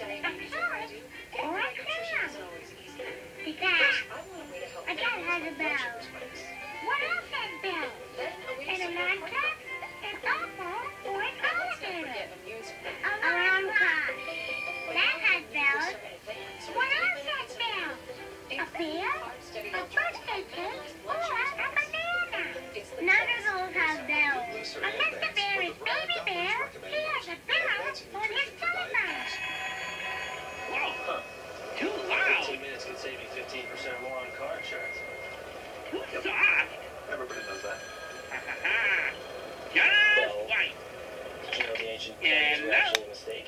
Diane, sure. I don't always a way to help I got had a bell. What else has bell? And a lantern, an awful, or an elevator. A alarm clock. That has bells. What else has bell? A bear, a birthday cake, or a banana. None of those have bells. Unless the bear is baby bear, He has a bell for me. Points can save you 15% more on car insurance. Huzzah! Everybody does that. Ha ha ha! Just Well- right. Did you know the ancient Yeah, pennies were actually a mistake?